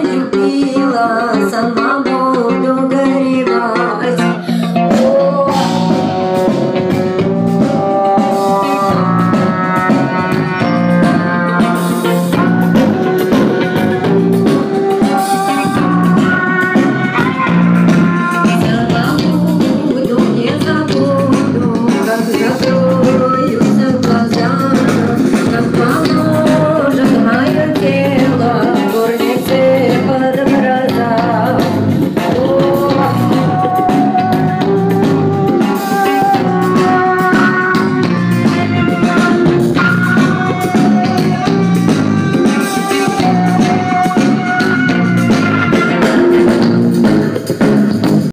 любила сама.